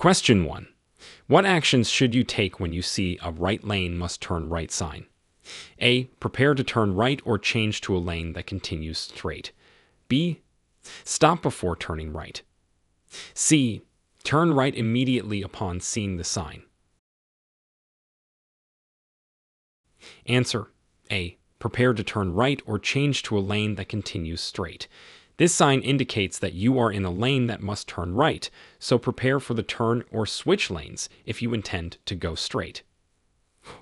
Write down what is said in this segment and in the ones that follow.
Question 1. What actions should you take when you see a right lane must turn right sign? A. Prepare to turn right or change to a lane that continues straight. B. Stop before turning right. C. Turn right immediately upon seeing the sign. Answer A. Prepare to turn right or change to a lane that continues straight. This sign indicates that you are in a lane that must turn right, so prepare for the turn or switch lanes if you intend to go straight.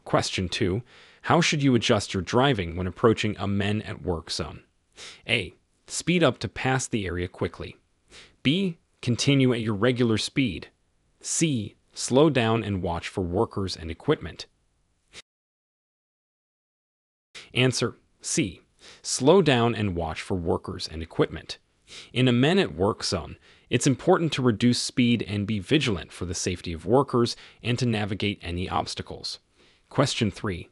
Question 2. How should you adjust your driving when approaching a men at work zone? A. Speed up to pass the area quickly. B. Continue at your regular speed. C. Slow down and watch for workers and equipment. Answer C. Slow down and watch for workers and equipment. In a men at work zone, it's important to reduce speed and be vigilant for the safety of workers and to navigate any obstacles. Question 3.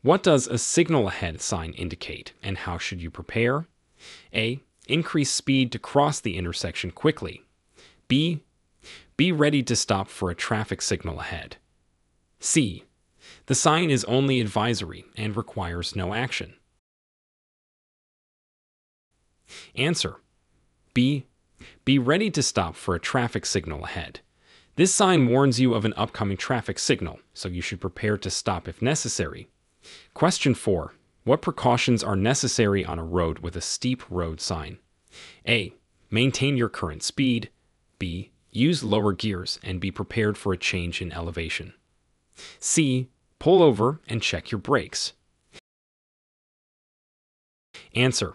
What does a signal ahead sign indicate and how should you prepare? A. Increase speed to cross the intersection quickly. B. Be ready to stop for a traffic signal ahead. C. The sign is only advisory and requires no action. Answer B. Be ready to stop for a traffic signal ahead. This sign warns you of an upcoming traffic signal, so you should prepare to stop if necessary. Question 4. What precautions are necessary on a road with a steep road sign? A. Maintain your current speed. B. Use lower gears and be prepared for a change in elevation. C. Pull over and check your brakes. Answer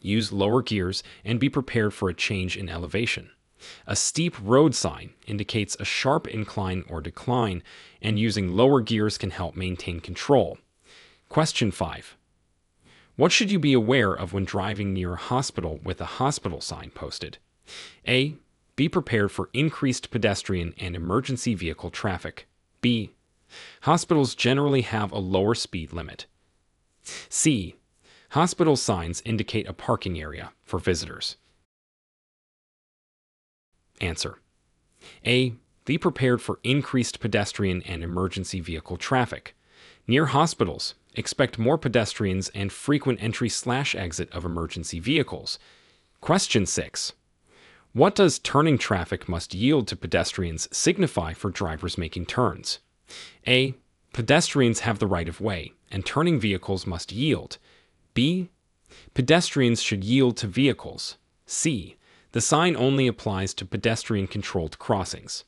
Use lower gears and be prepared for a change in elevation. A steep road sign indicates a sharp incline or decline, and using lower gears can help maintain control. Question 5. What should you be aware of when driving near a hospital with a hospital sign posted? A. Be prepared for increased pedestrian and emergency vehicle traffic. B. Hospitals generally have a lower speed limit. C. Hospital signs indicate a parking area for visitors. Answer A. Be prepared for increased pedestrian and emergency vehicle traffic. Near hospitals, expect more pedestrians and frequent entry slash exit of emergency vehicles. Question 6. What does turning traffic must yield to pedestrians signify for drivers making turns? A. Pedestrians have the right of way, and turning vehicles must yield. B. Pedestrians should yield to vehicles. C. The sign only applies to pedestrian controlled crossings.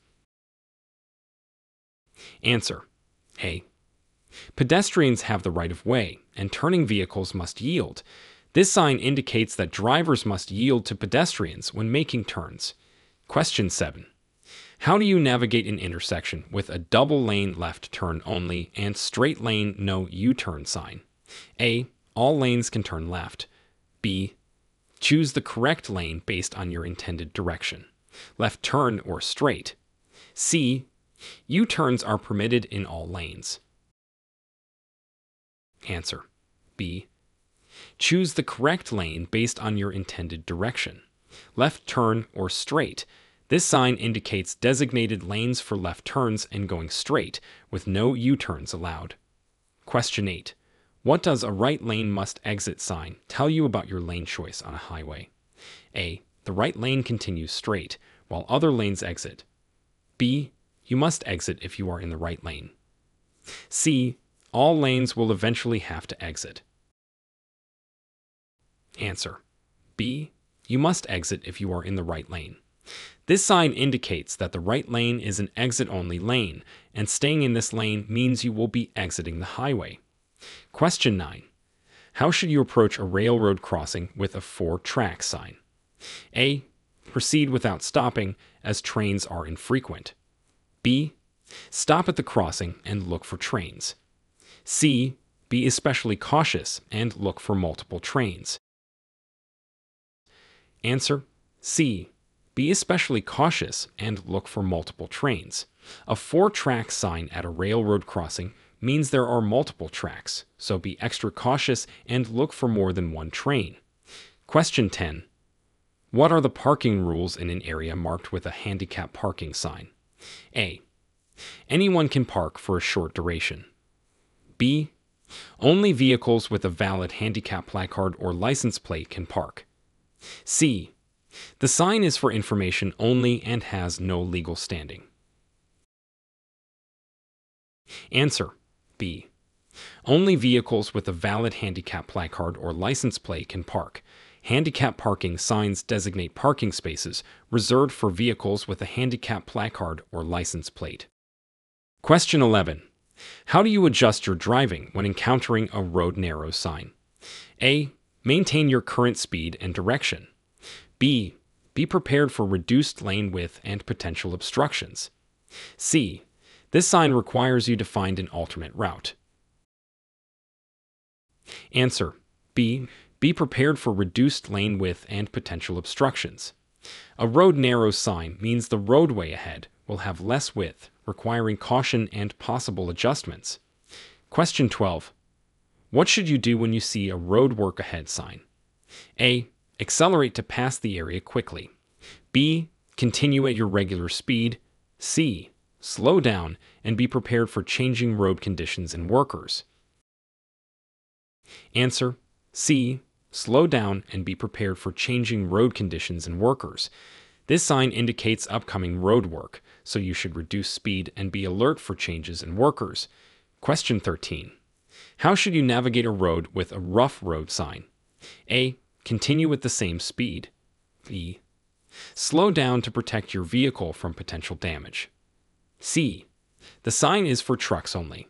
Answer A. Pedestrians have the right of way, and turning vehicles must yield. This sign indicates that drivers must yield to pedestrians when making turns. Question 7. How do you navigate an intersection with a double lane left turn only and straight lane no U turn sign? A. All lanes can turn left. B. Choose the correct lane based on your intended direction left turn or straight. C. U turns are permitted in all lanes. Answer B. Choose the correct lane based on your intended direction left turn or straight. This sign indicates designated lanes for left turns and going straight, with no U turns allowed. Question 8. What does a right lane must exit sign tell you about your lane choice on a highway? A. The right lane continues straight, while other lanes exit. B. You must exit if you are in the right lane. C. All lanes will eventually have to exit. Answer B. You must exit if you are in the right lane. This sign indicates that the right lane is an exit only lane, and staying in this lane means you will be exiting the highway. Question 9. How should you approach a railroad crossing with a four track sign? A. Proceed without stopping, as trains are infrequent. B. Stop at the crossing and look for trains. C. Be especially cautious and look for multiple trains. Answer C. Be especially cautious and look for multiple trains. A four track sign at a railroad crossing means there are multiple tracks, so be extra cautious and look for more than one train. Question 10. What are the parking rules in an area marked with a handicap parking sign? A. Anyone can park for a short duration. B. Only vehicles with a valid handicap placard or license plate can park. C. The sign is for information only and has no legal standing. Answer B. Only vehicles with a valid handicap placard or license plate can park. Handicap parking signs designate parking spaces reserved for vehicles with a handicap placard or license plate. Question 11. How do you adjust your driving when encountering a road narrow sign? A. Maintain your current speed and direction. B. Be prepared for reduced lane width and potential obstructions. C. This sign requires you to find an alternate route. Answer B. Be prepared for reduced lane width and potential obstructions. A road narrow sign means the roadway ahead will have less width, requiring caution and possible adjustments. Question 12. What should you do when you see a road work ahead sign? A. Accelerate to pass the area quickly. B. Continue at your regular speed. C. Slow down and be prepared for changing road conditions and workers. Answer C. Slow down and be prepared for changing road conditions and workers. This sign indicates upcoming road work, so you should reduce speed and be alert for changes in workers. Question 13. How should you navigate a road with a rough road sign? A. Continue with the same speed. B. Slow down to protect your vehicle from potential damage. C. The sign is for trucks only.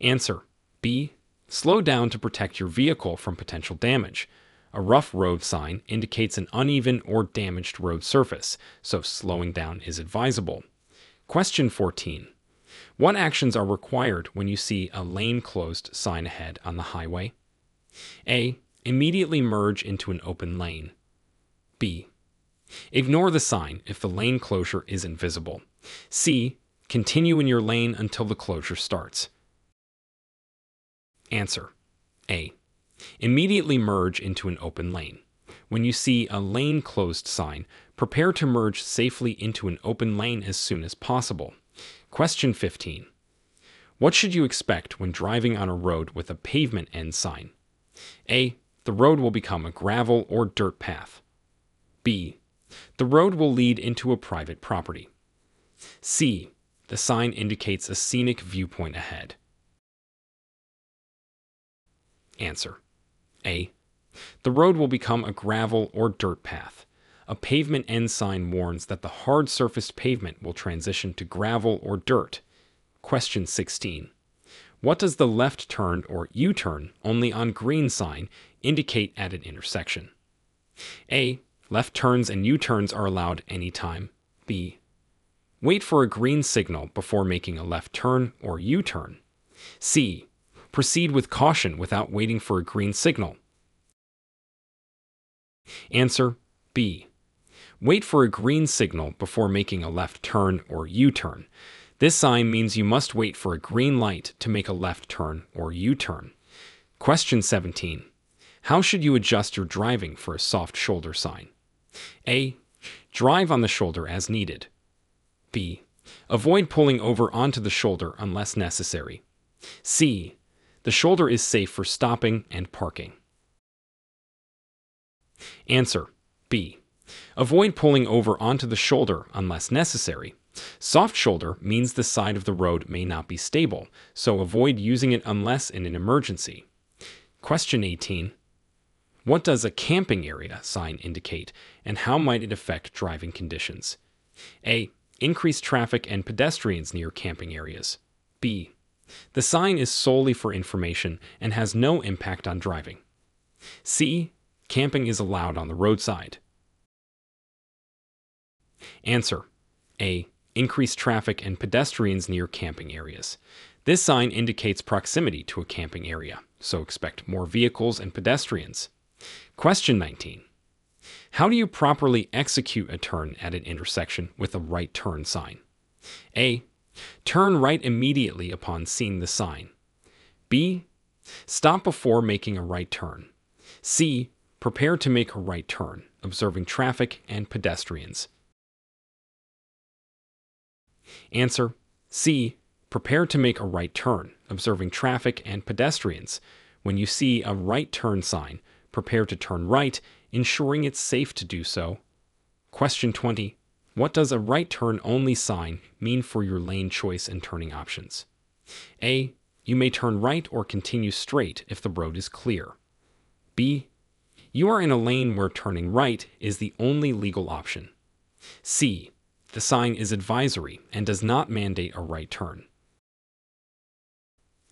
Answer B. Slow down to protect your vehicle from potential damage. A rough road sign indicates an uneven or damaged road surface, so slowing down is advisable. Question 14. What actions are required when you see a lane closed sign ahead on the highway? A. Immediately merge into an open lane. B. Ignore the sign if the lane closure isn't visible. C. Continue in your lane until the closure starts. Answer A. Immediately merge into an open lane. When you see a lane closed sign, prepare to merge safely into an open lane as soon as possible. Question 15. What should you expect when driving on a road with a pavement end sign? A. The road will become a gravel or dirt path. B. The road will lead into a private property. C. The sign indicates a scenic viewpoint ahead. Answer A. The road will become a gravel or dirt path. A pavement end sign warns that the hard surfaced pavement will transition to gravel or dirt. Question 16. What does the left turn or U turn only on green sign indicate at an intersection? A. Left turns and U turns are allowed anytime. B. Wait for a green signal before making a left turn or U turn. C. Proceed with caution without waiting for a green signal. Answer B. Wait for a green signal before making a left turn or U turn. This sign means you must wait for a green light to make a left turn or U turn. Question 17. How should you adjust your driving for a soft shoulder sign? A. Drive on the shoulder as needed. B. Avoid pulling over onto the shoulder unless necessary. C. The shoulder is safe for stopping and parking. Answer B. Avoid pulling over onto the shoulder unless necessary. Soft shoulder means the side of the road may not be stable, so avoid using it unless in an emergency. Question 18. What does a camping area sign indicate, and how might it affect driving conditions? A. Increased traffic and pedestrians near camping areas. B. The sign is solely for information and has no impact on driving. C. Camping is allowed on the roadside. Answer A. Increased traffic and pedestrians near camping areas. This sign indicates proximity to a camping area, so expect more vehicles and pedestrians. Question 19. How do you properly execute a turn at an intersection with a right turn sign? A. Turn right immediately upon seeing the sign. B. Stop before making a right turn. C. prepare to make a right turn, observing traffic and pedestrians. Answer C. Prepare to make a right turn, observing traffic and pedestrians. When you see a right turn sign, prepare to turn right, ensuring it's safe to do so. Question 20. What does a right turn only sign mean for your lane choice and turning options? A. You may turn right or continue straight if the road is clear. B. You are in a lane where turning right is the only legal option. C. The sign is advisory and does not mandate a right turn.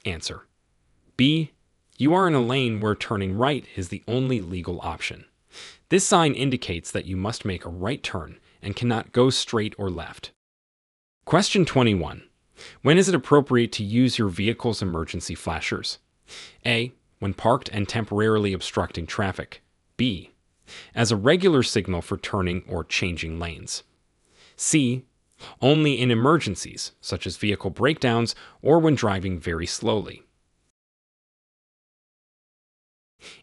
Answer. B. You are in a lane where turning right is the only legal option. This sign indicates that you must make a right turn and cannot go straight or left. Question 21. When is it appropriate to use your vehicle's emergency flashers? A. When parked and temporarily obstructing traffic. B. As a regular signal for turning or changing lanes. C. Only in emergencies, such as vehicle breakdowns or when driving very slowly.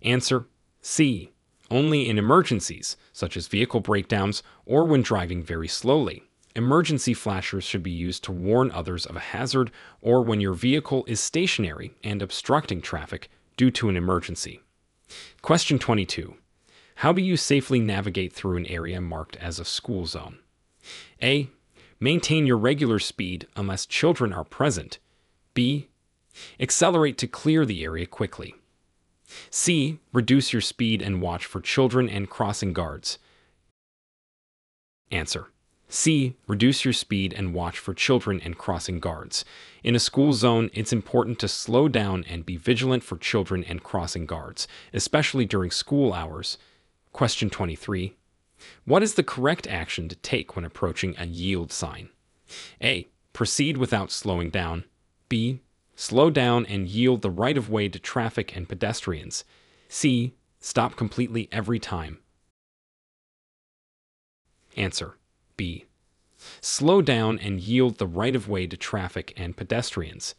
Answer C. Only in emergencies, such as vehicle breakdowns or when driving very slowly. Emergency flashers should be used to warn others of a hazard or when your vehicle is stationary and obstructing traffic due to an emergency. Question 22. How do you safely navigate through an area marked as a school zone? A. Maintain your regular speed unless children are present. B. Accelerate to clear the area quickly. C. Reduce your speed and watch for children and crossing guards. Answer. C. Reduce your speed and watch for children and crossing guards. In a school zone, it's important to slow down and be vigilant for children and crossing guards, especially during school hours. Question 23. What is the correct action to take when approaching a yield sign? A. Proceed without slowing down. B. Slow down and yield the right of way to traffic and pedestrians. C. Stop completely every time. Answer B. Slow down and yield the right of way to traffic and pedestrians.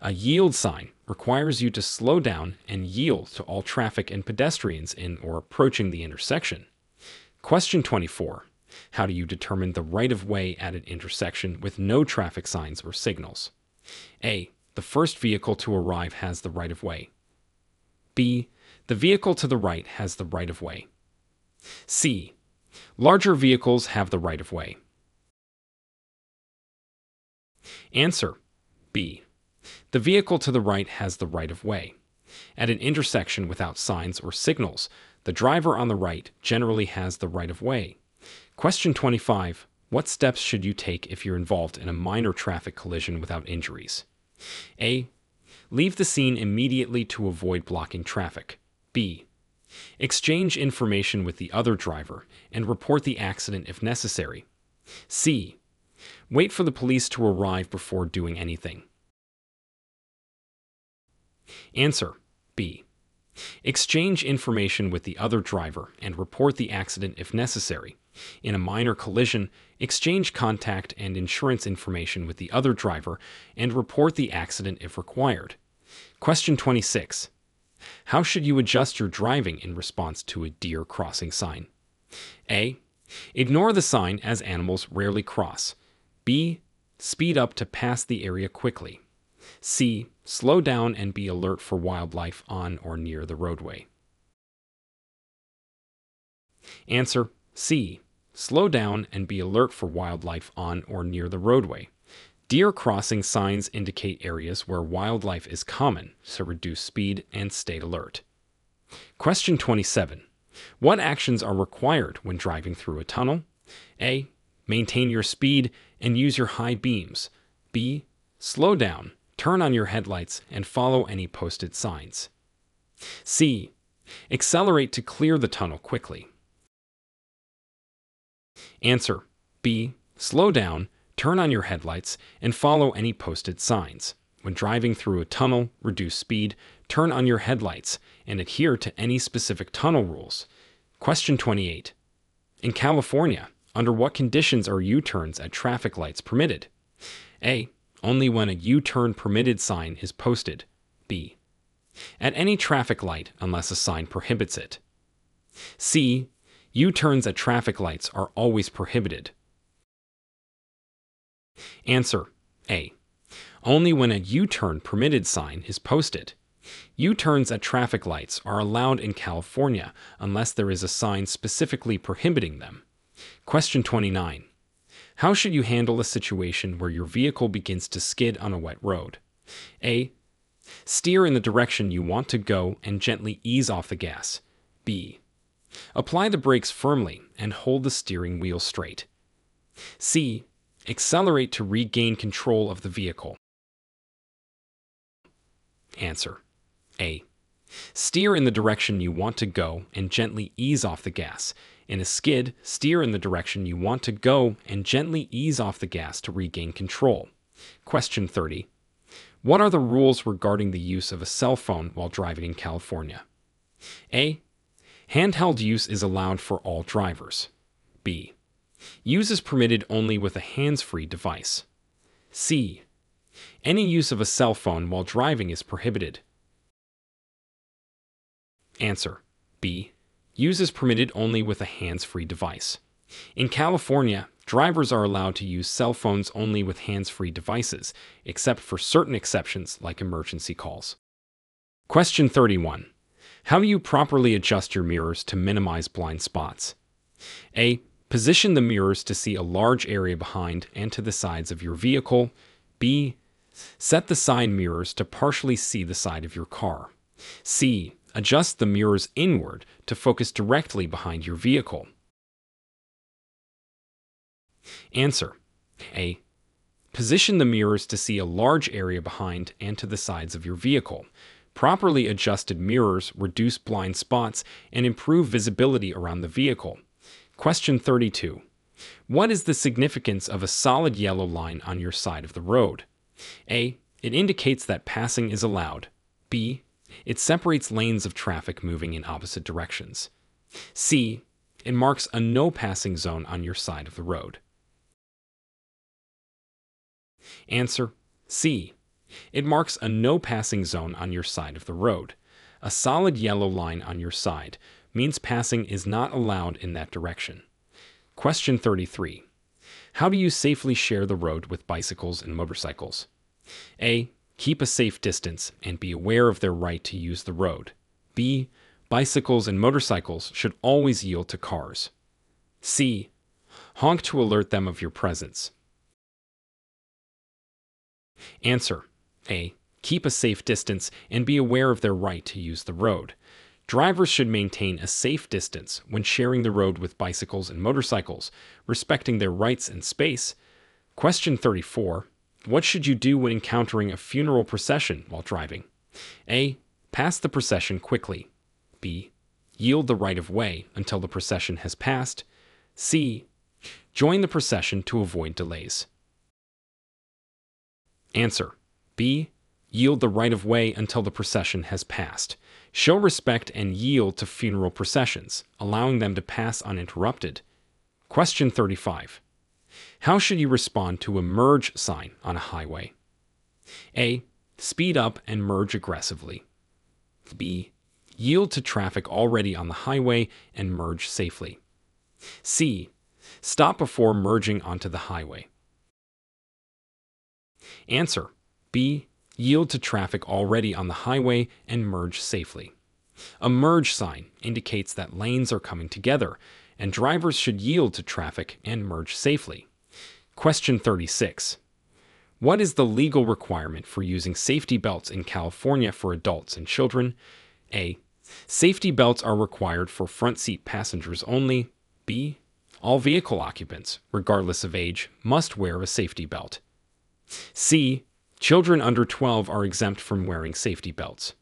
A yield sign requires you to slow down and yield to all traffic and pedestrians in or approaching the intersection. Question 24. How do you determine the right of way at an intersection with no traffic signs or signals? A. The first vehicle to arrive has the right of way. B. The vehicle to the right has the right of way. C. Larger vehicles have the right of way. Answer B. The vehicle to the right has the right of way. At an intersection without signs or signals, the driver on the right generally has the right of way. Question 25. What steps should you take if you're involved in a minor traffic collision without injuries? A. Leave the scene immediately to avoid blocking traffic. B. Exchange information with the other driver and report the accident if necessary. C. Wait for the police to arrive before doing anything. Answer B. Exchange information with the other driver and report the accident if necessary. In a minor collision, exchange contact and insurance information with the other driver and report the accident if required. Question 26. How should you adjust your driving in response to a deer crossing sign? A. Ignore the sign as animals rarely cross. B. Speed up to pass the area quickly. C. Slow down and be alert for wildlife on or near the roadway. Answer C. Slow down and be alert for wildlife on or near the roadway. Deer crossing signs indicate areas where wildlife is common, so reduce speed and stay alert. Question 27. What actions are required when driving through a tunnel? A. Maintain your speed and use your high beams. B. Slow down, turn on your headlights, and follow any posted signs. C. Accelerate to clear the tunnel quickly. Answer B. Slow down, turn on your headlights, and follow any posted signs. When driving through a tunnel, reduce speed, turn on your headlights, and adhere to any specific tunnel rules. Question 28. In California, under what conditions are U turns at traffic lights permitted? A. Only when a U turn permitted sign is posted. B. At any traffic light unless a sign prohibits it. C. U turns at traffic lights are always prohibited. Answer A. Only when a U turn permitted sign is posted. U turns at traffic lights are allowed in California unless there is a sign specifically prohibiting them. Question 29. How should you handle a situation where your vehicle begins to skid on a wet road? A. Steer in the direction you want to go and gently ease off the gas. B. Apply the brakes firmly and hold the steering wheel straight. C. Accelerate to regain control of the vehicle. Answer A. Steer in the direction you want to go and gently ease off the gas. In a skid, steer in the direction you want to go and gently ease off the gas to regain control. Question 30. What are the rules regarding the use of a cell phone while driving in California? A. Handheld use is allowed for all drivers. B. Use is permitted only with a hands free device. C. Any use of a cell phone while driving is prohibited. Answer B. Use is permitted only with a hands free device. In California, drivers are allowed to use cell phones only with hands free devices, except for certain exceptions like emergency calls. Question 31. How do you properly adjust your mirrors to minimize blind spots? A. Position the mirrors to see a large area behind and to the sides of your vehicle. B. Set the side mirrors to partially see the side of your car. C. Adjust the mirrors inward to focus directly behind your vehicle. Answer A. Position the mirrors to see a large area behind and to the sides of your vehicle. Properly adjusted mirrors reduce blind spots and improve visibility around the vehicle. Question 32. What is the significance of a solid yellow line on your side of the road? A. It indicates that passing is allowed. B. It separates lanes of traffic moving in opposite directions. C. It marks a no passing zone on your side of the road. Answer C. It marks a no passing zone on your side of the road. A solid yellow line on your side means passing is not allowed in that direction. Question 33. How do you safely share the road with bicycles and motorcycles? A. Keep a safe distance and be aware of their right to use the road. B. Bicycles and motorcycles should always yield to cars. C. Honk to alert them of your presence. Answer A. Keep a safe distance and be aware of their right to use the road. Drivers should maintain a safe distance when sharing the road with bicycles and motorcycles, respecting their rights and space. Question 34. What should you do when encountering a funeral procession while driving? A. Pass the procession quickly. B. Yield the right of way until the procession has passed. C. Join the procession to avoid delays. Answer B. Yield the right of way until the procession has passed. Show respect and yield to funeral processions, allowing them to pass uninterrupted. Question 35. How should you respond to a merge sign on a highway? A. Speed up and merge aggressively. B. Yield to traffic already on the highway and merge safely. C. Stop before merging onto the highway. Answer B. Yield to traffic already on the highway and merge safely. A merge sign indicates that lanes are coming together and drivers should yield to traffic and merge safely. Question 36. What is the legal requirement for using safety belts in California for adults and children? A. Safety belts are required for front seat passengers only. B. All vehicle occupants, regardless of age, must wear a safety belt. C. Children under 12 are exempt from wearing safety belts.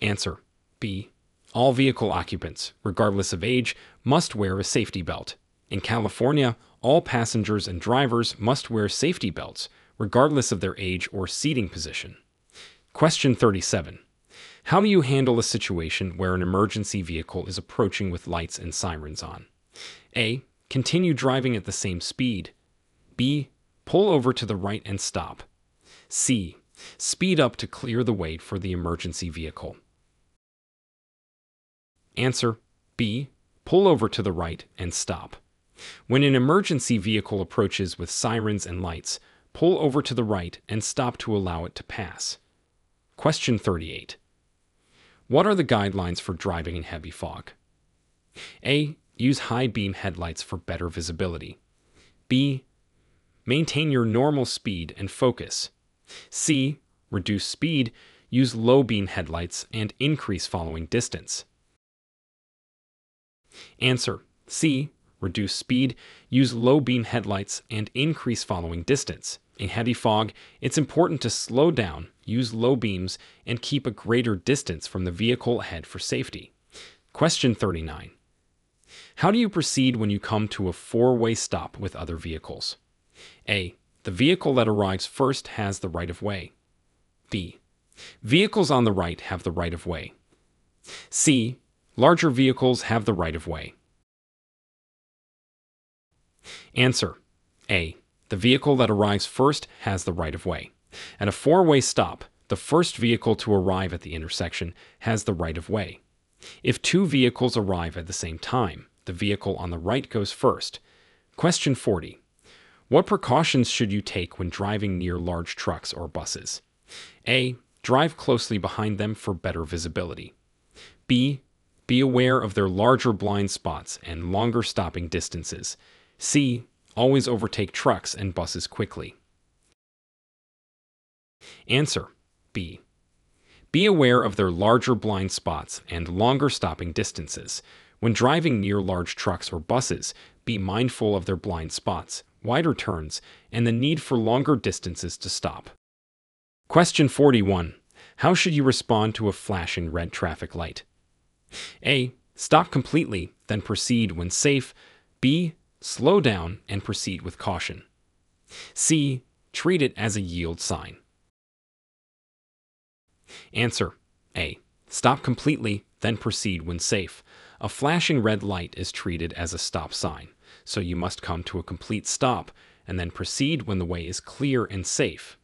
Answer B. All vehicle occupants, regardless of age, must wear a safety belt. In California, all passengers and drivers must wear safety belts, regardless of their age or seating position. Question 37. How do you handle a situation where an emergency vehicle is approaching with lights and sirens on? A. Continue driving at the same speed. B. Pull over to the right and stop. C. Speed up to clear the way for the emergency vehicle. Answer B. Pull over to the right and stop. When an emergency vehicle approaches with sirens and lights, pull over to the right and stop to allow it to pass. Question 38. What are the guidelines for driving in heavy fog? A. Use high beam headlights for better visibility. B. Maintain your normal speed and focus. C. Reduce speed, use low beam headlights, and increase following distance. Answer C. Reduce speed, use low beam headlights, and increase following distance. In heavy fog, it's important to slow down, use low beams, and keep a greater distance from the vehicle ahead for safety. Question 39. How do you proceed when you come to a four way stop with other vehicles? A. The vehicle that arrives first has the right of way. B. Vehicles on the right have the right of way. C. Larger vehicles have the right of way. Answer A. The vehicle that arrives first has the right of way. At a four way stop, the first vehicle to arrive at the intersection has the right of way. If two vehicles arrive at the same time, the vehicle on the right goes first. Question 40. What precautions should you take when driving near large trucks or buses? A. Drive closely behind them for better visibility. B. Be aware of their larger blind spots and longer stopping distances. C. Always overtake trucks and buses quickly. Answer B. Be aware of their larger blind spots and longer stopping distances. When driving near large trucks or buses, be mindful of their blind spots, wider turns, and the need for longer distances to stop. Question 41. How should you respond to a flashing red traffic light? A. Stop completely, then proceed when safe. B. Slow down and proceed with caution. C. Treat it as a yield sign. Answer A. Stop completely, then proceed when safe. A flashing red light is treated as a stop sign, so you must come to a complete stop and then proceed when the way is clear and safe.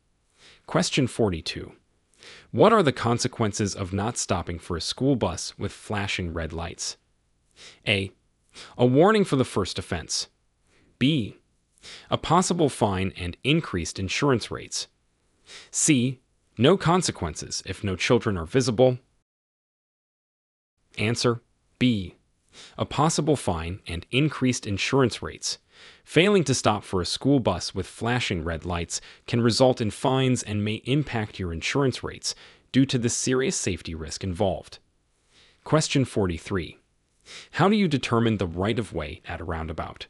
Question 42. What are the consequences of not stopping for a school bus with flashing red lights? A. A warning for the first offense. B. A possible fine and increased insurance rates. C. No consequences if no children are visible. Answer B. A possible fine and increased insurance rates. Failing to stop for a school bus with flashing red lights can result in fines and may impact your insurance rates due to the serious safety risk involved. Question 43. How do you determine the right of way at a roundabout?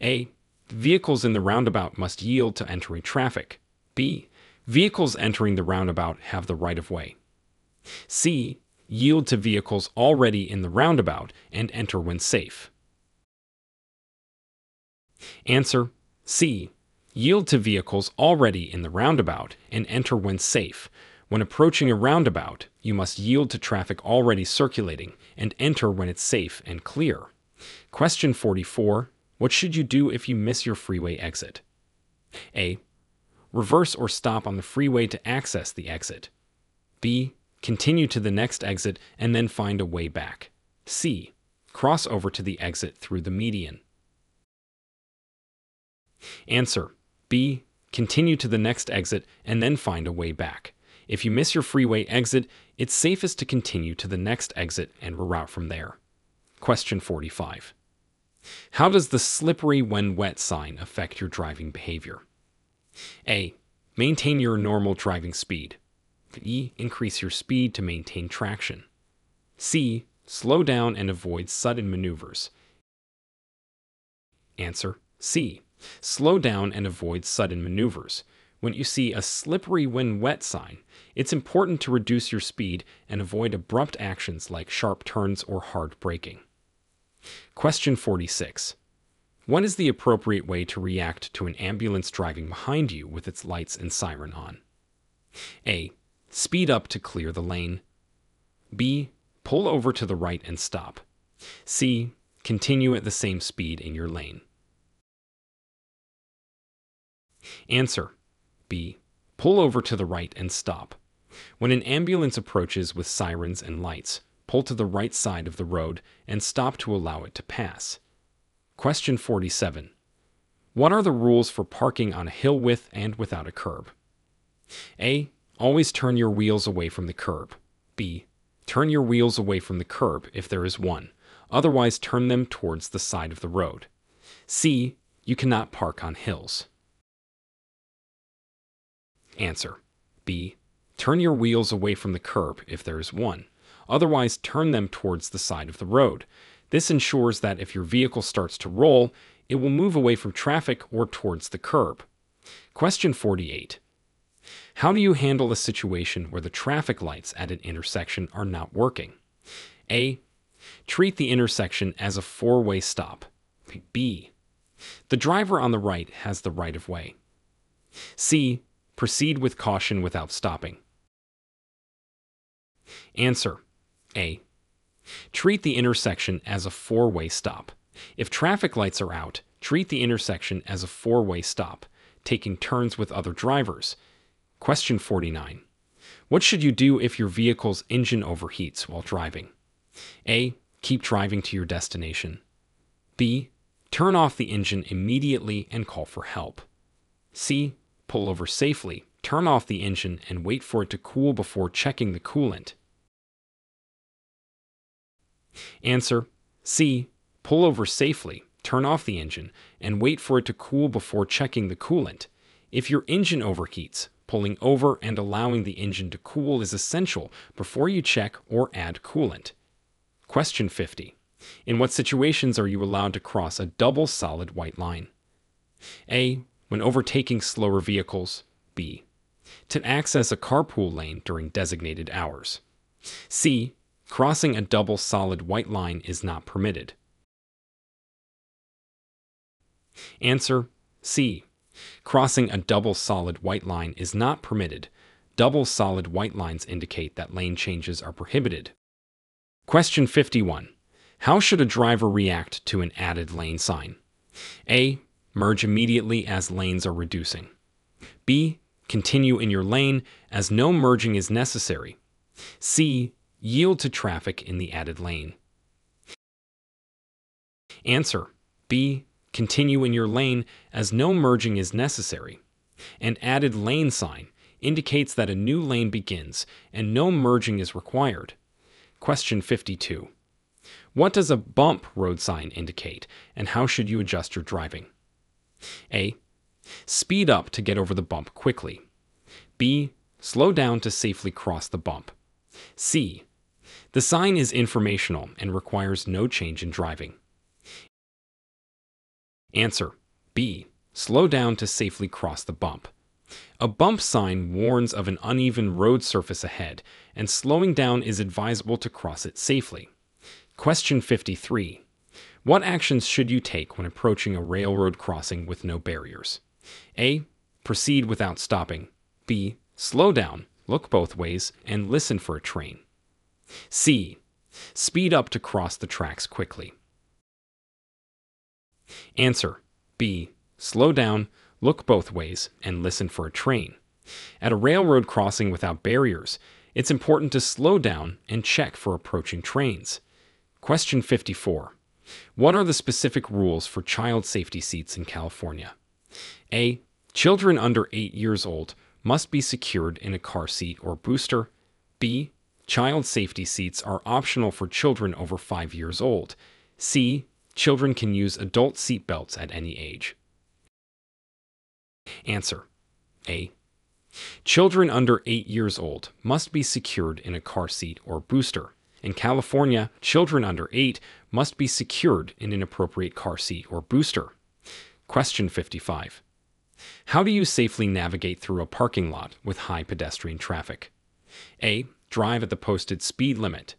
A. Vehicles in the roundabout must yield to entering traffic. B. Vehicles entering the roundabout have the right of way. C. Yield to vehicles already in the roundabout and enter when safe. Answer C. Yield to vehicles already in the roundabout and enter when safe. When approaching a roundabout, you must yield to traffic already circulating and enter when it's safe and clear. Question 44. What should you do if you miss your freeway exit? A. Reverse or stop on the freeway to access the exit. B. Continue to the next exit and then find a way back. C. Cross over to the exit through the median. Answer B. Continue to the next exit and then find a way back. If you miss your freeway exit, it's safest to continue to the next exit and reroute from there. Question 45. How does the slippery when wet sign affect your driving behavior? A. Maintain your normal driving speed. E. Increase your speed to maintain traction. C. Slow down and avoid sudden maneuvers. Answer C. Slow down and avoid sudden maneuvers. When you see a slippery when wet sign, it's important to reduce your speed and avoid abrupt actions like sharp turns or hard braking. Question 46. What is the appropriate way to react to an ambulance driving behind you with its lights and siren on? A. Speed up to clear the lane. B. Pull over to the right and stop. C. Continue at the same speed in your lane. Answer B. Pull over to the right and stop. When an ambulance approaches with sirens and lights, pull to the right side of the road and stop to allow it to pass. Question 47. What are the rules for parking on a hill with and without a curb? A. Always turn your wheels away from the curb. B. Turn your wheels away from the curb if there is one. Otherwise, turn them towards the side of the road. C. You cannot park on hills. Answer. B. Turn your wheels away from the curb if there is one. Otherwise, turn them towards the side of the road. This ensures that if your vehicle starts to roll, it will move away from traffic or towards the curb. Question 48. How do you handle a situation where the traffic lights at an intersection are not working? A. Treat the intersection as a four way stop. B. The driver on the right has the right of way. C. Proceed with caution without stopping. Answer A. Treat the intersection as a four way stop. If traffic lights are out, treat the intersection as a four way stop, taking turns with other drivers. Question 49. What should you do if your vehicle's engine overheats while driving? A. Keep driving to your destination. B. Turn off the engine immediately and call for help. C. Pull over safely, turn off the engine, and wait for it to cool before checking the coolant. Answer C. Pull over safely, turn off the engine, and wait for it to cool before checking the coolant. If your engine overheats, pulling over and allowing the engine to cool is essential before you check or add coolant. Question 50. In what situations are you allowed to cross a double solid white line? A. When overtaking slower vehicles. B. To access a carpool lane during designated hours. C. Crossing a double solid white line is not permitted. Answer C. Crossing a double solid white line is not permitted. Double solid white lines indicate that lane changes are prohibited. Question 51. How should a driver react to an added lane sign? A. Merge immediately as lanes are reducing. B. Continue in your lane as no merging is necessary. C. Yield to traffic in the added lane. Answer B. Continue in your lane as no merging is necessary. An added lane sign indicates that a new lane begins and no merging is required. Question 52. What does a bump road sign indicate, and how should you adjust your driving? A. Speed up to get over the bump quickly. B. Slow down to safely cross the bump. C. The sign is informational and requires no change in driving. Answer B. Slow down to safely cross the bump. A bump sign warns of an uneven road surface ahead, and slowing down is advisable to cross it safely. Question 53. What actions should you take when approaching a railroad crossing with no barriers? A. Proceed without stopping. B. Slow down, look both ways, and listen for a train. C. Speed up to cross the tracks quickly. Answer B. Slow down, look both ways, and listen for a train. At a railroad crossing without barriers, it's important to slow down and check for approaching trains. Question 54. What are the specific rules for child safety seats in California? A. Children under 8 years old must be secured in a car seat or booster. B. Child safety seats are optional for children over 5 years old. C. Children can use adult seat belts at any age. Answer A. Children under 8 years old must be secured in a car seat or booster. In California, children under 8 must be secured in an appropriate car seat or booster. Question 55. How do you safely navigate through a parking lot with high pedestrian traffic? A. Drive at the posted speed limit.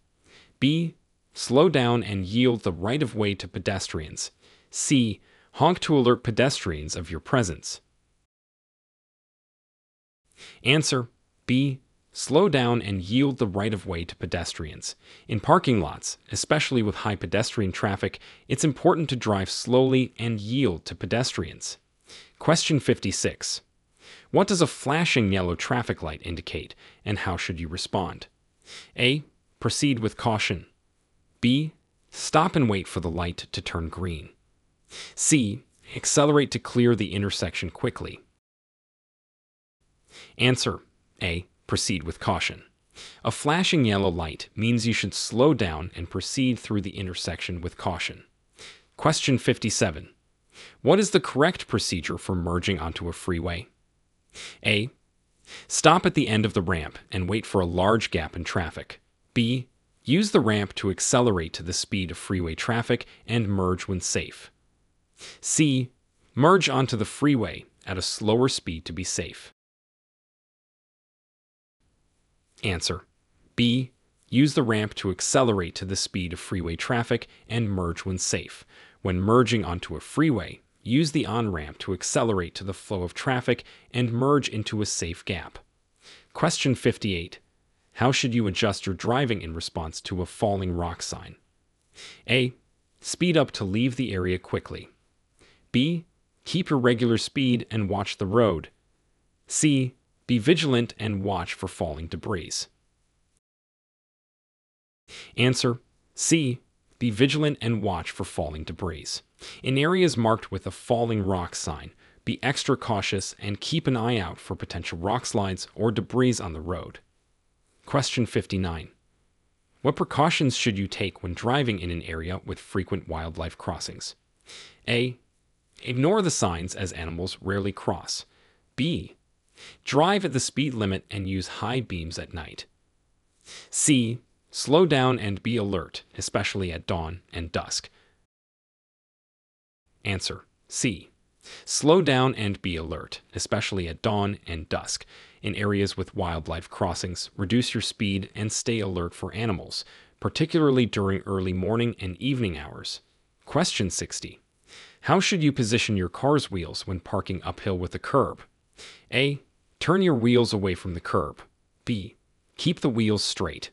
B. Slow down and yield the right of way to pedestrians. C. Honk to alert pedestrians of your presence. Answer B. Slow down and yield the right of way to pedestrians. In parking lots, especially with high pedestrian traffic, it's important to drive slowly and yield to pedestrians. Question 56. What does a flashing yellow traffic light indicate, and how should you respond? A. Proceed with caution. B. Stop and wait for the light to turn green. C. Accelerate to clear the intersection quickly. Answer A. Proceed with caution. A flashing yellow light means you should slow down and proceed through the intersection with caution. Question 57. What is the correct procedure for merging onto a freeway? A. Stop at the end of the ramp and wait for a large gap in traffic. B. Use the ramp to accelerate to the speed of freeway traffic and merge when safe. C. Merge onto the freeway at a slower speed to be safe. Answer B. Use the ramp to accelerate to the speed of freeway traffic and merge when safe. When merging onto a freeway, use the on ramp to accelerate to the flow of traffic and merge into a safe gap. Question 58. How should you adjust your driving in response to a falling rock sign? A. Speed up to leave the area quickly. B. Keep your regular speed and watch the road. C. Be vigilant and watch for falling debris. Answer C. Be vigilant and watch for falling debris. In areas marked with a falling rock sign, be extra cautious and keep an eye out for potential rock slides or debris on the road. Question 59. What precautions should you take when driving in an area with frequent wildlife crossings? A. Ignore the signs as animals rarely cross. B. Drive at the speed limit and use high beams at night. C. Slow down and be alert, especially at dawn and dusk. Answer C. Slow down and be alert, especially at dawn and dusk. In areas with wildlife crossings, reduce your speed and stay alert for animals, particularly during early morning and evening hours. Question 60. How should you position your car's wheels when parking uphill with a curb? A. Turn your wheels away from the curb. B. Keep the wheels straight.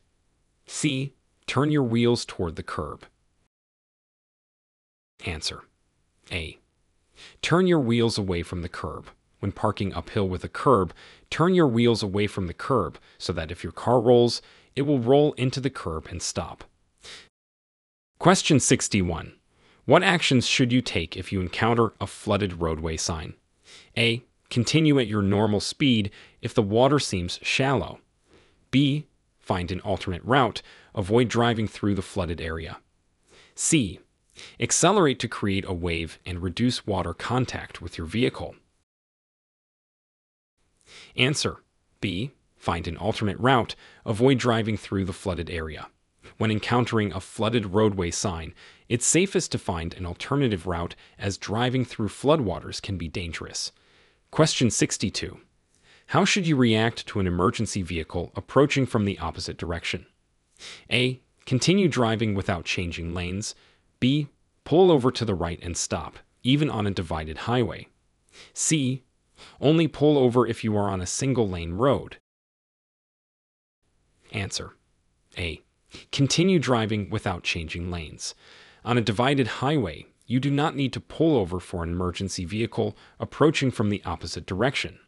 C. Turn your wheels toward the curb. Answer A. Turn your wheels away from the curb. When parking uphill with a curb, turn your wheels away from the curb so that if your car rolls, it will roll into the curb and stop. Question 61. What actions should you take if you encounter a flooded roadway sign? A. Continue at your normal speed if the water seems shallow. B. Find an alternate route. Avoid driving through the flooded area. C. Accelerate to create a wave and reduce water contact with your vehicle. Answer B. Find an alternate route. Avoid driving through the flooded area. When encountering a flooded roadway sign, it's safest to find an alternative route as driving through floodwaters can be dangerous. Question 62. How should you react to an emergency vehicle approaching from the opposite direction? A. Continue driving without changing lanes. B. Pull over to the right and stop, even on a divided highway. C. Only pull over if you are on a single lane road. Answer A. Continue driving without changing lanes. On a divided highway, you do not need to pull over for an emergency vehicle approaching from the opposite direction.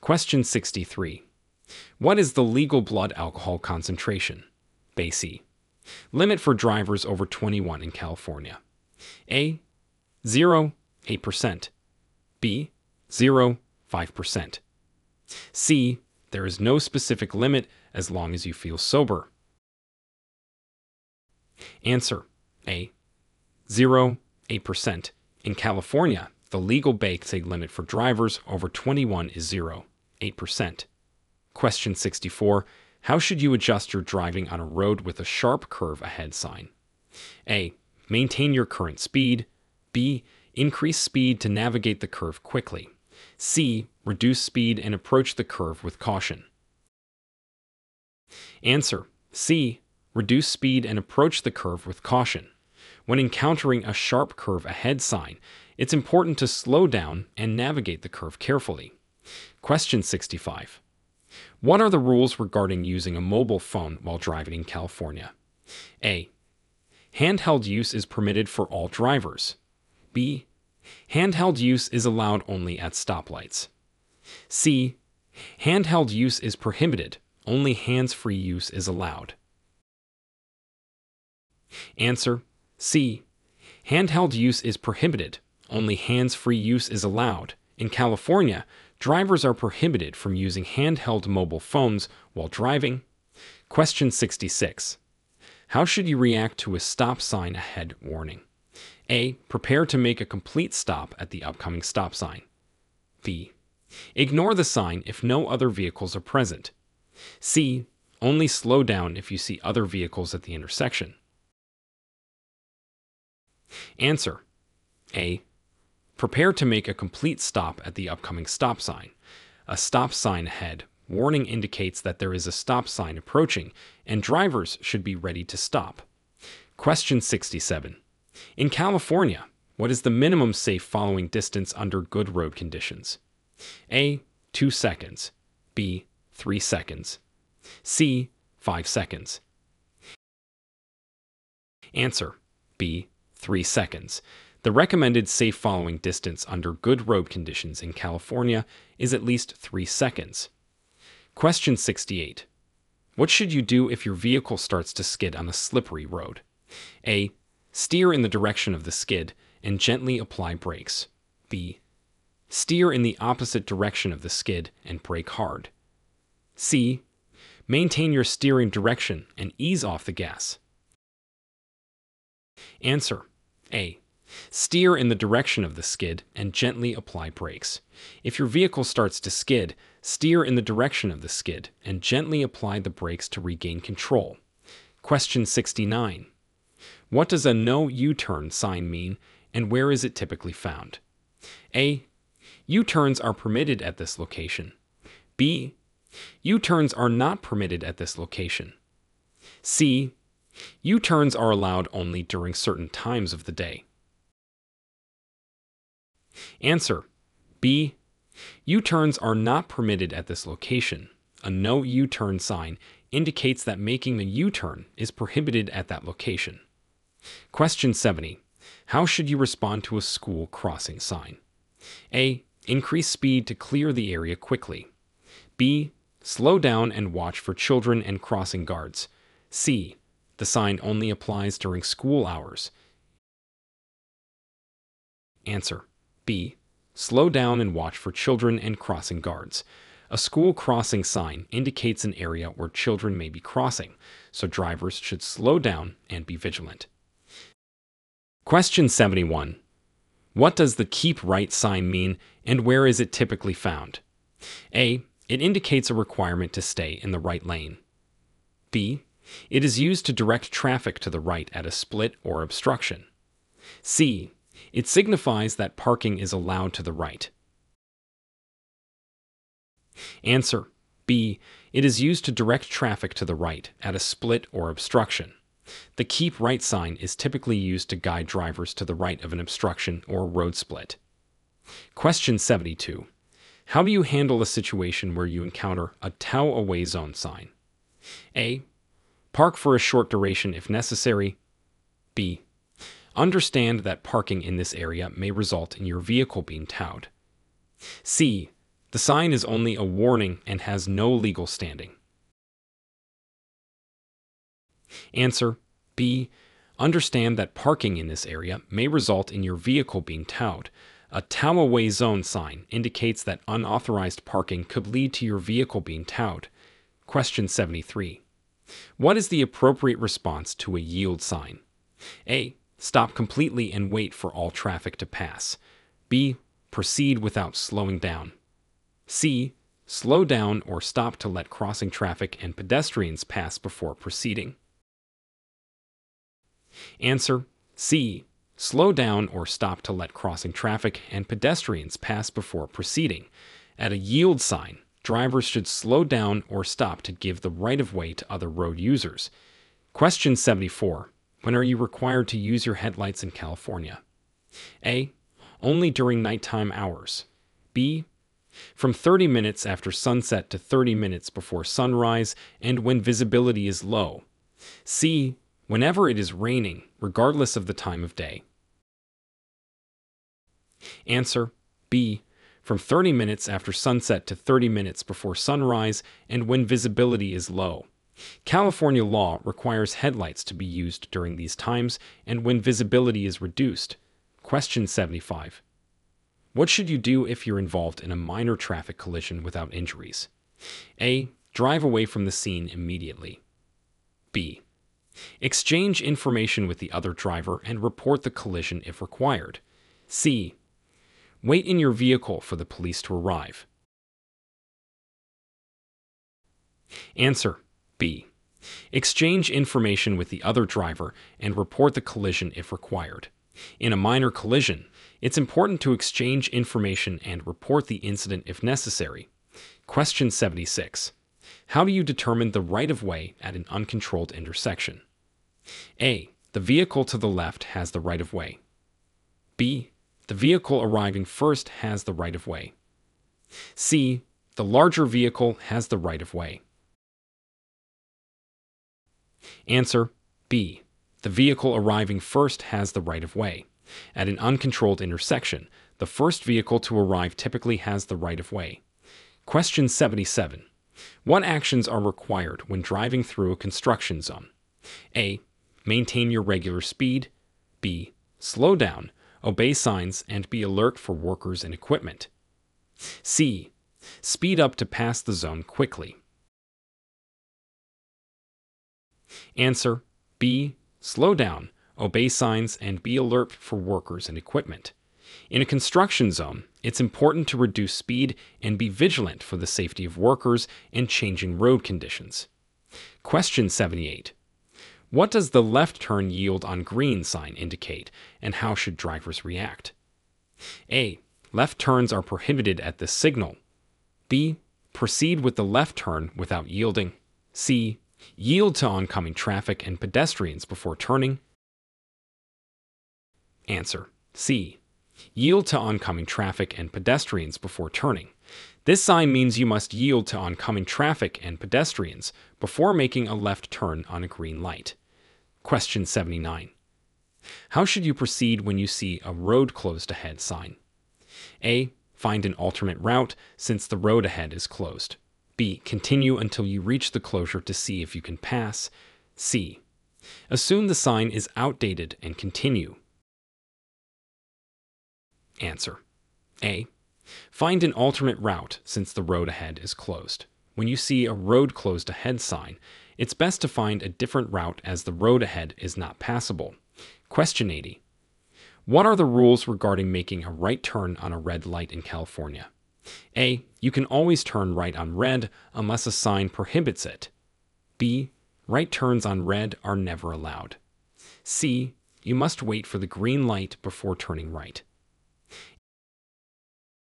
Question 63. What is the legal blood alcohol concentration? BAC. Limit for drivers over 21 in California. A. 0, 8%. B. 0, 5%. C. There is no specific limit as long as you feel sober. Answer A. 0, 8%. In California, the legal BAC limit for drivers over 21 is 0, 8%. Question 64. How should you adjust your driving on a road with a sharp curve ahead sign? A. Maintain your current speed. B. Increase speed to navigate the curve quickly. C. Reduce speed and approach the curve with caution. Answer C. Reduce speed and approach the curve with caution. When encountering a sharp curve ahead sign, it's important to slow down and navigate the curve carefully. Question 65. What are the rules regarding using a mobile phone while driving in California? A. Handheld use is permitted for all drivers. B. Handheld use is allowed only at stoplights. C. Handheld use is prohibited, only hands free use is allowed. Answer C. Handheld use is prohibited. Only hands free use is allowed. In California, drivers are prohibited from using handheld mobile phones while driving. Question 66. How should you react to a stop sign ahead warning? A. Prepare to make a complete stop at the upcoming stop sign. B. Ignore the sign if no other vehicles are present. C. Only slow down if you see other vehicles at the intersection. Answer A. Prepare to make a complete stop at the upcoming stop sign. A stop sign ahead warning indicates that there is a stop sign approaching and drivers should be ready to stop. Question 67. In California, what is the minimum safe following distance under good road conditions? A. 2 seconds. B. 3 seconds. C. 5 seconds. Answer B. 3 seconds. The recommended safe following distance under good road conditions in California is at least 3 seconds. Question 68. What should you do if your vehicle starts to skid on a slippery road? A. Steer in the direction of the skid and gently apply brakes. B. Steer in the opposite direction of the skid and brake hard. C. Maintain your steering direction and ease off the gas. Answer A. Steer in the direction of the skid and gently apply brakes. If your vehicle starts to skid, steer in the direction of the skid and gently apply the brakes to regain control. Question 69. What does a no U turn sign mean and where is it typically found? A. U turns are permitted at this location. B. U turns are not permitted at this location. C. U turns are allowed only during certain times of the day. Answer B. U turns are not permitted at this location. A no U turn sign indicates that making a U turn is prohibited at that location. Question 70. How should you respond to a school crossing sign? A. Increase speed to clear the area quickly. B. Slow down and watch for children and crossing guards. C. The sign only applies during school hours. Answer B. Slow down and watch for children and crossing guards. A school crossing sign indicates an area where children may be crossing, so drivers should slow down and be vigilant. Question 71. What does the keep right sign mean and where is it typically found? A. It indicates a requirement to stay in the right lane. B. It is used to direct traffic to the right at a split or obstruction. C. It signifies that parking is allowed to the right. Answer B. It is used to direct traffic to the right at a split or obstruction. The keep right sign is typically used to guide drivers to the right of an obstruction or road split. Question 72. How do you handle a situation where you encounter a tow away zone sign? A. Park for a short duration if necessary. B. Understand that parking in this area may result in your vehicle being towed. C. The sign is only a warning and has no legal standing. Answer B. Understand that parking in this area may result in your vehicle being towed. A tow away zone sign indicates that unauthorized parking could lead to your vehicle being towed. Question 73. What is the appropriate response to a yield sign? A. Stop completely and wait for all traffic to pass. B. Proceed without slowing down. C. Slow down or stop to let crossing traffic and pedestrians pass before proceeding. Answer C. Slow down or stop to let crossing traffic and pedestrians pass before proceeding. At a yield sign, drivers should slow down or stop to give the right of way to other road users. Question 74. When are you required to use your headlights in California? A. Only during nighttime hours. B. From 30 minutes after sunset to 30 minutes before sunrise and when visibility is low. C. Whenever it is raining, regardless of the time of day. Answer B. From 30 minutes after sunset to 30 minutes before sunrise and when visibility is low. California law requires headlights to be used during these times and when visibility is reduced. Question 75. What should you do if you're involved in a minor traffic collision without injuries? A. Drive away from the scene immediately. B. Exchange information with the other driver and report the collision if required. C. Wait in your vehicle for the police to arrive. Answer B. Exchange information with the other driver and report the collision if required. In a minor collision, it's important to exchange information and report the incident if necessary. Question 76. How do you determine the right of way at an uncontrolled intersection? A. The vehicle to the left has the right of way. B. The vehicle arriving first has the right of way. C. The larger vehicle has the right of way. Answer B. The vehicle arriving first has the right of way. At an uncontrolled intersection, the first vehicle to arrive typically has the right of way. Question 77. What actions are required when driving through a construction zone? A. Maintain your regular speed. B. Slow down, obey signs, and be alert for workers and equipment. C. Speed up to pass the zone quickly. Answer B. Slow down, obey signs, and be alert for workers and equipment. In a construction zone, it's important to reduce speed and be vigilant for the safety of workers and changing road conditions. Question 78. What does the left turn yield on green sign indicate, and how should drivers react? A. Left turns are prohibited at this signal. B. Proceed with the left turn without yielding. C. Yield to oncoming traffic and pedestrians before turning. Answer C. Yield to oncoming traffic and pedestrians before turning. This sign means you must yield to oncoming traffic and pedestrians before making a left turn on a green light. Question 79. How should you proceed when you see a road closed ahead sign? A. Find an alternate route since the road ahead is closed. B. Continue until you reach the closure to see if you can pass. C. Assume the sign is outdated and continue. Answer A. Find an alternate route since the road ahead is closed. When you see a road closed ahead sign, it's best to find a different route as the road ahead is not passable. Question 80. What are the rules regarding making a right turn on a red light in California? A. You can always turn right on red unless a sign prohibits it. B. Right turns on red are never allowed. C. You must wait for the green light before turning right.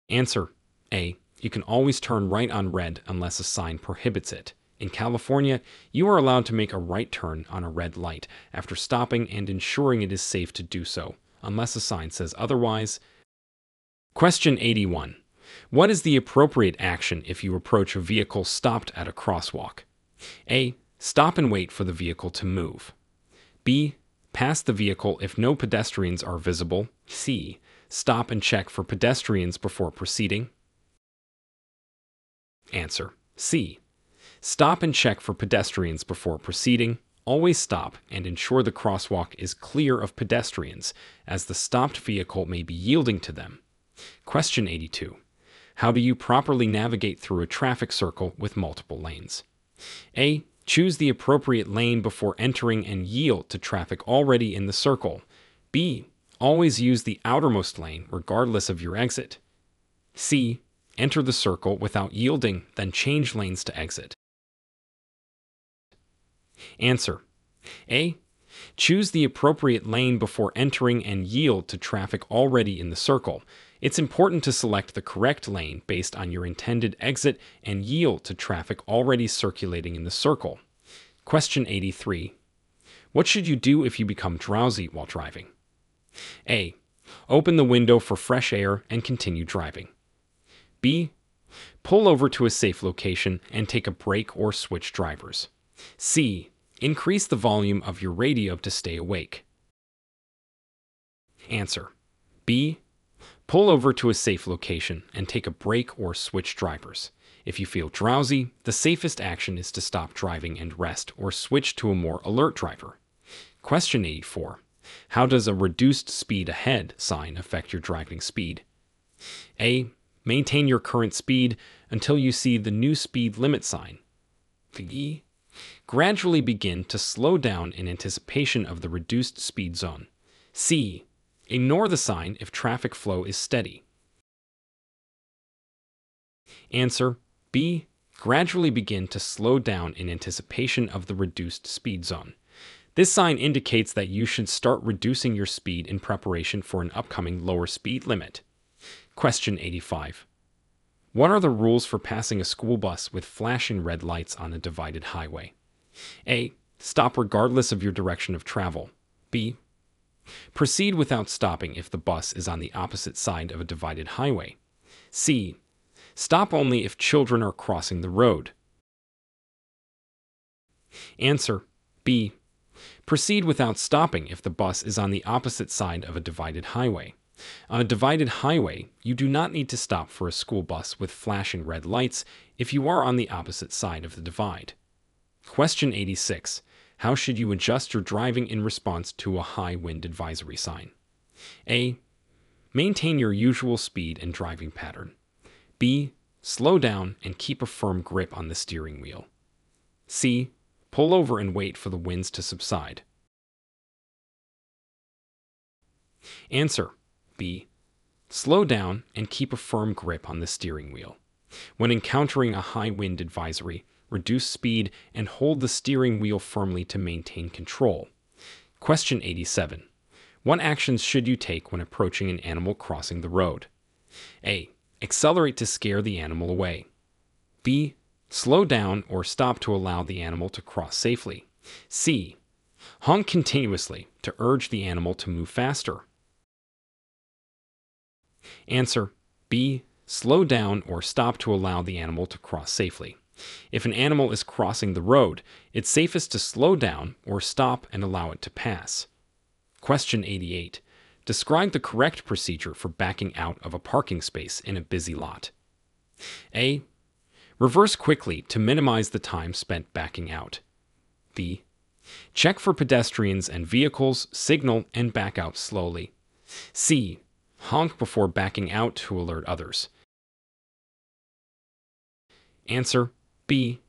Answer A. You can always turn right on red unless a sign prohibits it. In California, you are allowed to make a right turn on a red light after stopping and ensuring it is safe to do so, unless a sign says otherwise. Question 81. What is the appropriate action if you approach a vehicle stopped at a crosswalk? A. Stop and wait for the vehicle to move. B. Pass the vehicle if no pedestrians are visible. C. Stop and check for pedestrians before proceeding. Answer C. Stop and check for pedestrians before proceeding. Always stop and ensure the crosswalk is clear of pedestrians, as the stopped vehicle may be yielding to them. Question 82. How do you properly navigate through a traffic circle with multiple lanes? A. Choose the appropriate lane before entering and yield to traffic already in the circle. B. Always use the outermost lane regardless of your exit. C. Enter the circle without yielding, then change lanes to exit. Answer A. Choose the appropriate lane before entering and yield to traffic already in the circle. It's important to select the correct lane based on your intended exit and yield to traffic already circulating in the circle. Question 83. What should you do if you become drowsy while driving? A. Open the window for fresh air and continue driving. B. Pull over to a safe location and take a break or switch drivers. C. Increase the volume of your radio to stay awake. Answer B. Pull over to a safe location and take a break or switch drivers. If you feel drowsy, the safest action is to stop driving and rest or switch to a more alert driver. Question 84. How does a reduced speed ahead sign affect your driving speed? A. Maintain your current speed until you see the new speed limit sign. B. Gradually begin to slow down in anticipation of the reduced speed zone. C. Ignore the sign if traffic flow is steady. Answer B. Gradually begin to slow down in anticipation of the reduced speed zone. This sign indicates that you should start reducing your speed in preparation for an upcoming lower speed limit. Question 85. What are the rules for passing a school bus with flashing red lights on a divided highway? A. Stop regardless of your direction of travel. B. Proceed without stopping if the bus is on the opposite side of a divided highway. C. Stop only if children are crossing the road. Answer B. Proceed without stopping if the bus is on the opposite side of a divided highway. On a divided highway, you do not need to stop for a school bus with flashing red lights if you are on the opposite side of the divide. Question 86. How should you adjust your driving in response to a high wind advisory sign? A. Maintain your usual speed and driving pattern. B. Slow down and keep a firm grip on the steering wheel. C. Pull over and wait for the winds to subside. Answer B. Slow down and keep a firm grip on the steering wheel. When encountering a high wind advisory, reduce speed and hold the steering wheel firmly to maintain control. Question 87. What actions should you take when approaching an animal crossing the road? A. Accelerate to scare the animal away. B. Slow down or stop to allow the animal to cross safely. C. Honk continuously to urge the animal to move faster. Answer B. Slow down or stop to allow the animal to cross safely. If an animal is crossing the road, it's safest to slow down or stop and allow it to pass. Question 88. Describe the correct procedure for backing out of a parking space in a busy lot. A. Reverse quickly to minimize the time spent backing out. B. Check for pedestrians and vehicles, signal, and back out slowly. C. Honk before backing out to alert others. Answer B.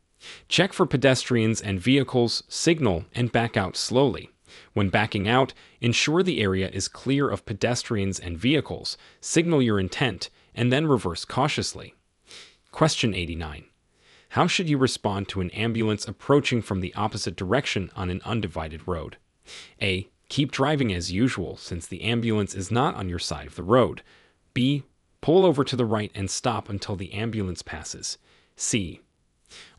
Check for pedestrians and vehicles, signal, and back out slowly. When backing out, ensure the area is clear of pedestrians and vehicles, signal your intent, and then reverse cautiously. Question 89. How should you respond to an ambulance approaching from the opposite direction on an undivided road? A. Keep driving as usual since the ambulance is not on your side of the road. B. Pull over to the right and stop until the ambulance passes. C.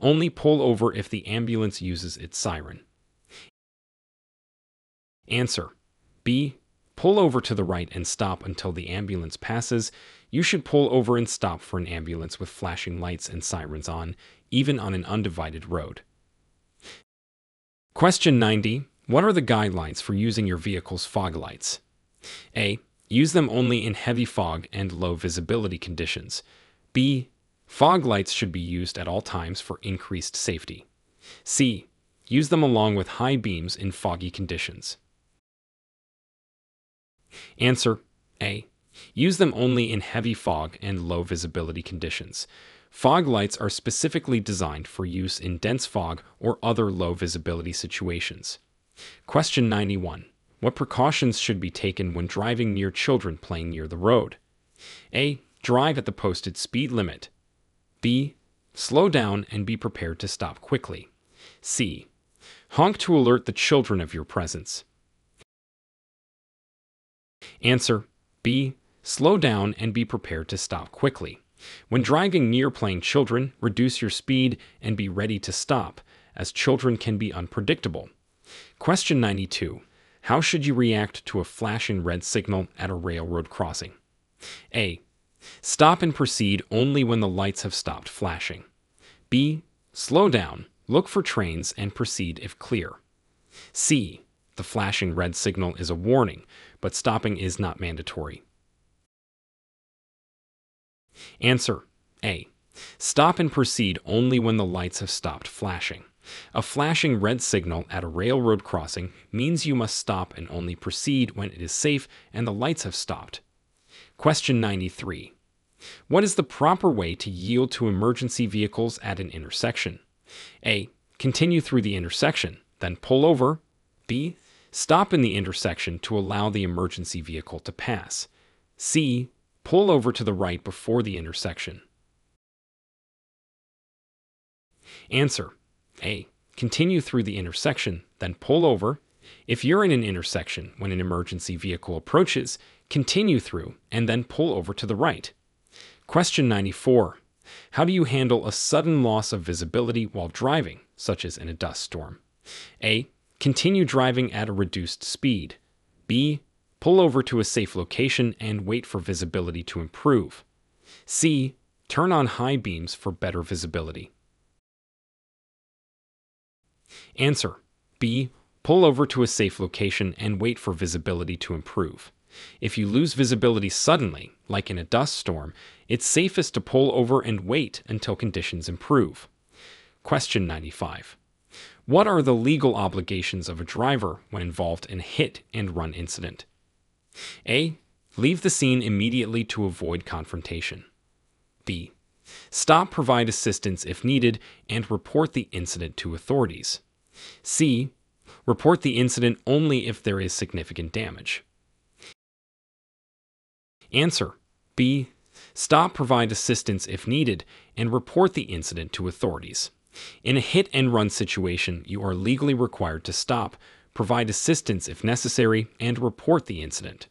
Only pull over if the ambulance uses its siren. Answer B. Pull over to the right and stop until the ambulance passes. You should pull over and stop for an ambulance with flashing lights and sirens on, even on an undivided road. Question 90. What are the guidelines for using your vehicle's fog lights? A. Use them only in heavy fog and low visibility conditions. B. Fog lights should be used at all times for increased safety. C. Use them along with high beams in foggy conditions. Answer A. Use them only in heavy fog and low visibility conditions. Fog lights are specifically designed for use in dense fog or other low visibility situations. Question 91. What precautions should be taken when driving near children playing near the road? A. Drive at the posted speed limit. B. Slow down and be prepared to stop quickly. C. Honk to alert the children of your presence. Answer B. Slow down and be prepared to stop quickly. When driving near playing children, reduce your speed and be ready to stop, as children can be unpredictable. Question 92. How should you react to a flashing red signal at a railroad crossing? A. Stop and proceed only when the lights have stopped flashing. B. Slow down, look for trains, and proceed if clear. C. The flashing red signal is a warning, but stopping is not mandatory. Answer A. Stop and proceed only when the lights have stopped flashing. A flashing red signal at a railroad crossing means you must stop and only proceed when it is safe and the lights have stopped. Question 93. What is the proper way to yield to emergency vehicles at an intersection? A. Continue through the intersection, then pull over. B. Stop in the intersection to allow the emergency vehicle to pass. C. Pull over to the right before the intersection. Answer A. Continue through the intersection, then pull over. If you're in an intersection when an emergency vehicle approaches, continue through and then pull over to the right. Question 94. How do you handle a sudden loss of visibility while driving, such as in a dust storm? A. Continue driving at a reduced speed. B. Pull over to a safe location and wait for visibility to improve. C. Turn on high beams for better visibility. Answer B. Pull over to a safe location and wait for visibility to improve. If you lose visibility suddenly, like in a dust storm, it's safest to pull over and wait until conditions improve. Question 95. What are the legal obligations of a driver when involved in a hit and run incident? A. Leave the scene immediately to avoid confrontation. B. Stop, provide assistance if needed, and report the incident to authorities. C. Report the incident only if there is significant damage. Answer B. Stop, provide assistance if needed, and report the incident to authorities. In a hit and run situation, you are legally required to stop, provide assistance if necessary, and report the incident.